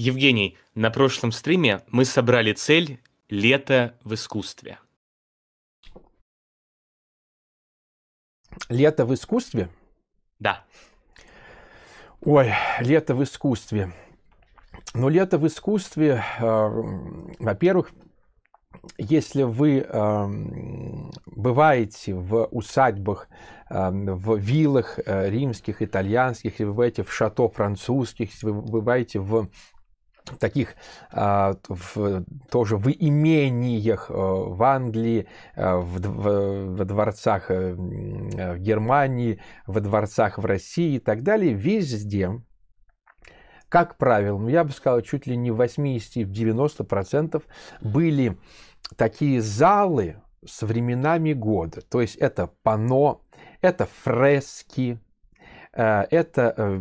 Евгений, на прошлом стриме мы собрали цель «Лето в искусстве». Лето в искусстве? Да. Ой, лето в искусстве. Ну, лето в искусстве, э, во-первых, если вы э, бываете в усадьбах, э, в виллах э, римских, итальянских, если вы бываете в шато французских, если вы бываете в таких а, в, тоже в имениях э, в Англии, э, в, в, в дворцах э, в Германии, в дворцах в России и так далее, везде, как правило, ну, я бы сказал, чуть ли не в 80-90% были такие залы с временами года. То есть это пано, это фрески, Э, это э,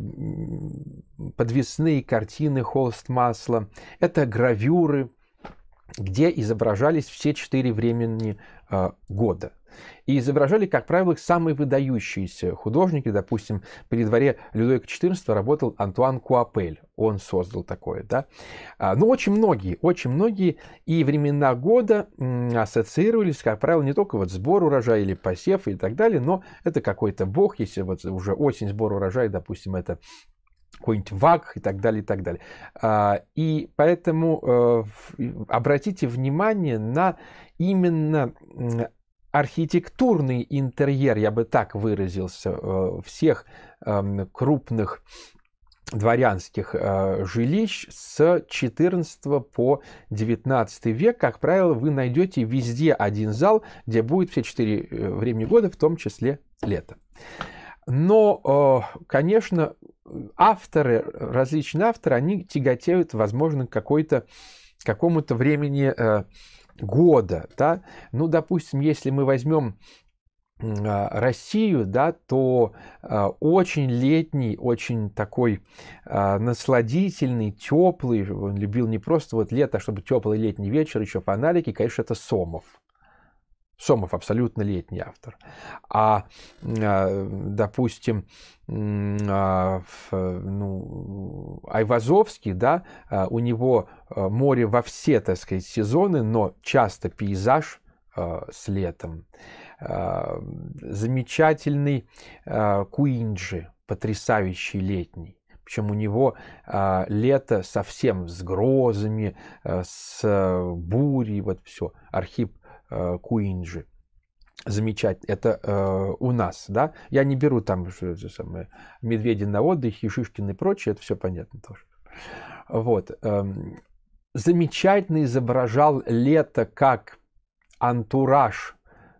подвесные картины холст масла, это гравюры, где изображались все четыре времени э, года. И изображали, как правило, самые выдающиеся художники. Допустим, при дворе Людовика XIV работал Антуан Куапель. Он создал такое, да. А, но очень многие, очень многие и времена года ассоциировались, как правило, не только вот сбор урожая или посев и так далее, но это какой-то бог, если вот уже осень, сбор урожая, допустим, это какой-нибудь ВАГ и так далее, и так далее. А, и поэтому э, обратите внимание на именно архитектурный интерьер, я бы так выразился, э, всех эм, крупных дворянских э, жилищ с 14 по 19 век, как правило, вы найдете везде один зал, где будет все четыре времени года, в том числе лето. Но, конечно, авторы, различные авторы, они тяготеют, возможно, к какой-то какому-то времени года, да, ну, допустим, если мы возьмем а, Россию, да, то а, очень летний, очень такой а, насладительный, теплый, он любил не просто вот лето, а чтобы теплый летний вечер, еще фонарики, конечно, это Сомов. Сомов абсолютно летний автор. А, допустим, ну, Айвазовский, да, у него море во все, так сказать, сезоны, но часто пейзаж с летом. Замечательный Куинджи, потрясающий летний. Причем у него а, лето совсем с грозами, а, с бурей, вот все. Архип Э, Куинджи. Замечательно. Это э, у нас, да. Я не беру там что это самое, медведи на отдыхе, Шишкин и прочее, это все понятно тоже. Вот. Эм, замечательно изображал лето как антураж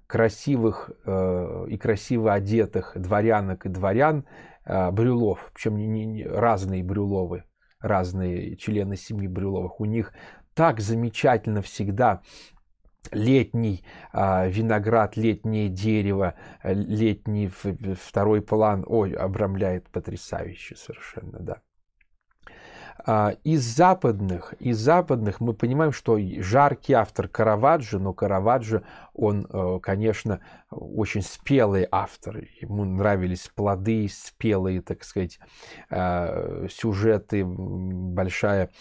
красивых э, и красиво одетых дворянок и дворян э, Брюлов, причем не, не, не, разные Брюловы, разные члены семьи Брюловых. У них так замечательно всегда летний а, виноград, летнее дерево, летний второй план, ой, обрамляет потрясающе совершенно, да. А, из западных, из западных мы понимаем, что жаркий автор Караваджо, но Караваджо, он, э, конечно, очень спелый автор. Ему нравились плоды, спелые, так сказать, э, сюжеты, большая,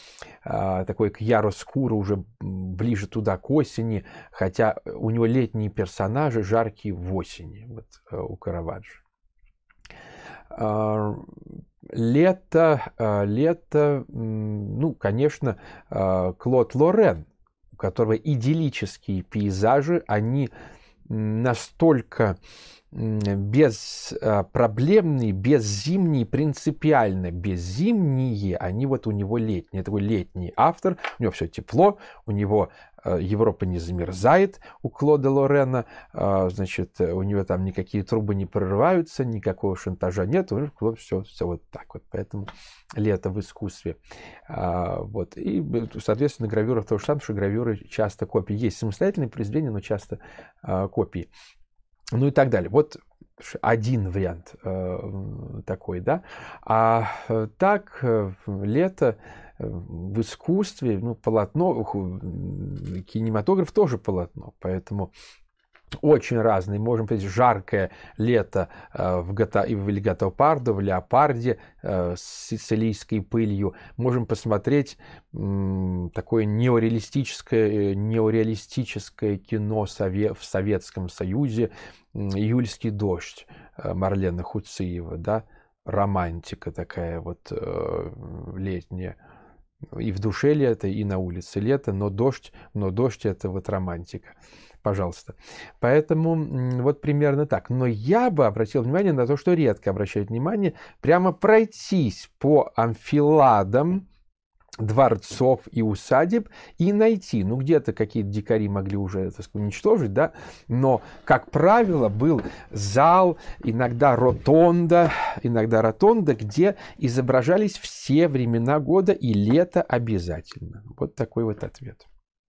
э, такой яроскура уже ближе туда к осени, хотя у него летние персонажи жаркие в осени, вот у Караваджо. Лето, а, лето, ну, конечно, а, Клод Лорен, у которого идиллические пейзажи, они настолько беспроблемные, беззимние, принципиально беззимние, они вот у него летние. Такой летний автор, у него все тепло, у него Э, Европа не замерзает у Клода Лорена, э, значит, у него там никакие трубы не прорываются, никакого шантажа нет, у Клод все, все вот так вот, поэтому лето в искусстве. А, вот. И, соответственно, гравюра то же самое, что гравюры часто копии. Есть самостоятельные произведения, но часто а, копии. Ну и так далее. Вот один вариант э, такой, да. А так, лето в искусстве, ну, полотно, кинематограф тоже полотно, поэтому очень разные. Можем сказать, жаркое лето э, в, Гата, в Легатопардо, в Леопарде э, с сицилийской пылью. Можем посмотреть такое неореалистическое, неореалистическое кино в Советском Союзе «Июльский дождь» Марлена Хуциева, да, романтика такая вот летняя и в душе лето, и на улице лето, но дождь, но дождь это вот романтика. Пожалуйста. Поэтому вот примерно так. Но я бы обратил внимание на то, что редко обращают внимание, прямо пройтись по амфиладам, дворцов и усадеб и найти. Ну, где-то какие-то дикари могли уже так сказать, уничтожить, да, но, как правило, был зал, иногда ротонда, иногда ротонда, где изображались все времена года и лето обязательно. Вот такой вот ответ.